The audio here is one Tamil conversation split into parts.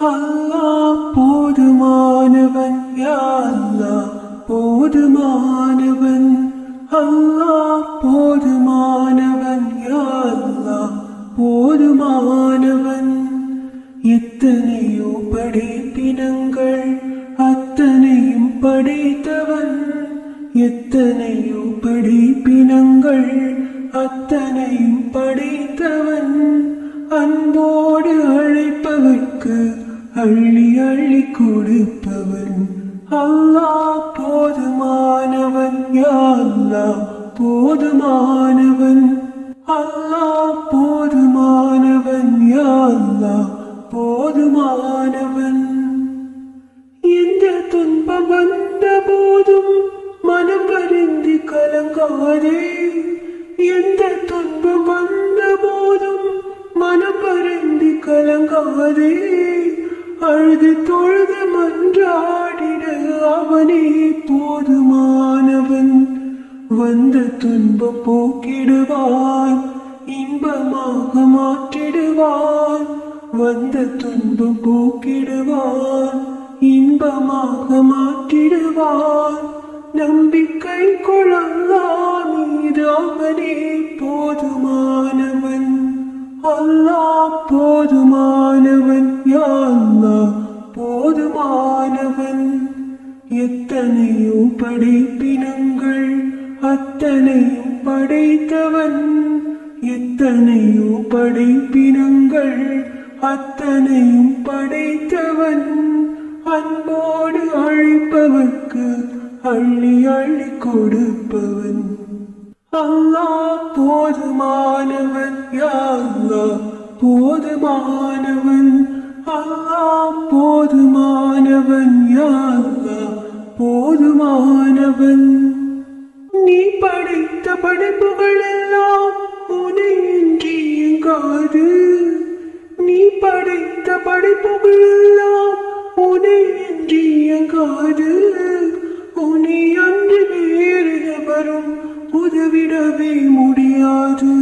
அல்லாஹ் போதுமானவன் யா அல்லாஹ் போதுமானவன். அல்லாஹ் போதுமானவன் யா அல்லாஹ் போதுமானவன். எத்தனையோ படைப்பினங்கள் அத்தனையும் படைத்தவன். எத்தனையோ படைப்பினங்கள் அத்தனையும் படைத்தவன். அன்போடு அழைப்பவர்க்கு போதுமானவன் யா போதுமானவன். அல்லாஹ் போதுமானவன் யா போதுமானவன். எந்த துன்பம் வந்த போதும் மனம் வருந்தி கலங்காதே. எந்த துன்பம் வந்த போதும் மனம் வருந்தி கலங்காதே. அழுது தொழுது மன்றாடிட அவனே போது வந்த துன்பம் போக்கிடுவான் இன்பமாக மாற்றிடுவான் வந்த துன்பம் போக்கிடுவான் இன்பமாக மாற்றிடுவான் நம்பிக்கை கொள்ளலாம் இது அவனே போதுமானவன். அல்லாஹ் போதுமானவன். யாழ்லா போதுமானவன். எத்தனையோ படைப்பினங்கள் அத்தனையும் படைத்தவன் எத்தனையோ படைப்பினங்கள் அத்தனையும் படைத்தவன். அன்போடு அழைப்பவர்க்கு அள்ளி அள்ளி கொடுப்பவன். அல்லா போதுமானவன் யா போதுமானவன். அல்லா போதுமானவன் யா படைத்த உனை எல்லாம் உனையின்றி இயங்காது உனை அன்று வேறு எவரும் உதவிடவே முடியாது.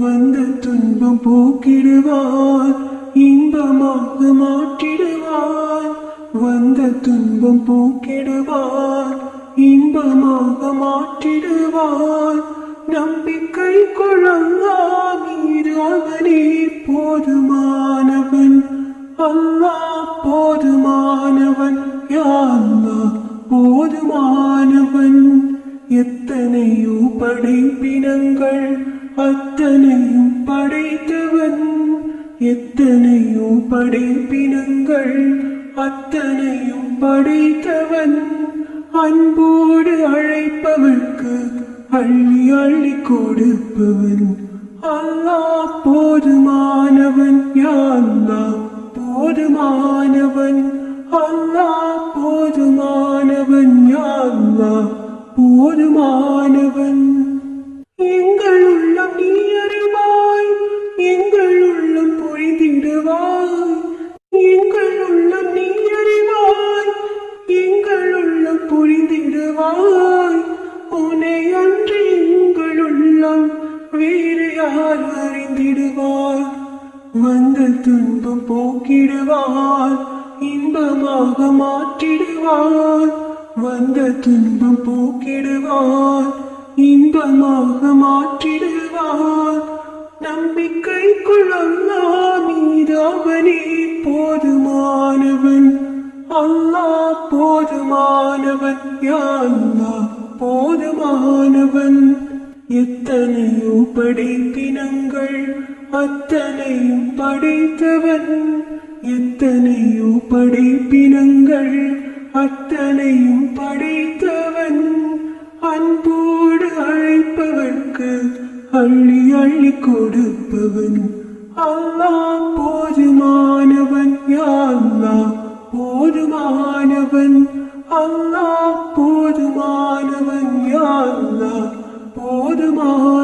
வந்த துன்பம் போக்கிடுவார் இன்பமாக மாற்றிடுவார். வந்த துன்பம் போக்கிடுவார் இன்பமாக மாற்றிடுவார். நம்பிக்கை கொள்ளல்லா மீது அவனே போதுமானவன். அல்லா போதுமானவன் யா போதுமானவன் எத்தனையோ படைப்பினங்கள் அத்தனையும் படைத்தவன் எத்தனையோ படைப்பினங்கள் அத்தனையும் படைத்தவன் அன்போடு அழைப்பவர்க்கு அள்ளி அள்ளி கொடுப்பவன் அல்லா போதுமானவன் யா போதுமானவன் அல்லா போதுமானவன் அல்லா போதுமானவன். எங்கள் உள்ளம் நீ அறிவாய் எங்கள் உள்ளம் பொழிந்திடுவாய். எங்கள் உள்ளம் நீ அறிவாய் எங்கள் உள்ளம் பொழிந்திடுவாய். உன்னை அன்று எங்கள் உள்ளம் வேறு யார் அறிந்திடுவார் வந்த துன்பம் போக்கிடுவார் இன்பமாக மாற்றிடுவார் வந்த துன்பம் போக்கிடுவார் இன்பமாக மாற்றிடுவார் நம்பிக்கை கொள்ளல்லா மீதாவனே போதுமானவன். அல்லா போதுமானவன் யாழ்லா போதுமானவன். எத்தனையோ படைப்பினங்கள் அத்தனையும் படைத்தவன் எத்தனையோ படைப்பினங்கள் அத்தனையும் படைத்தவன். அன்போடு அழைப்பவர்க்கு அள்ளி அள்ளி கொடுப்பவன். அல்லா போதுமானவன் யாழ்லா போதுமானவன். அல்லா போதுமானவன் யாழ்லா போதுமான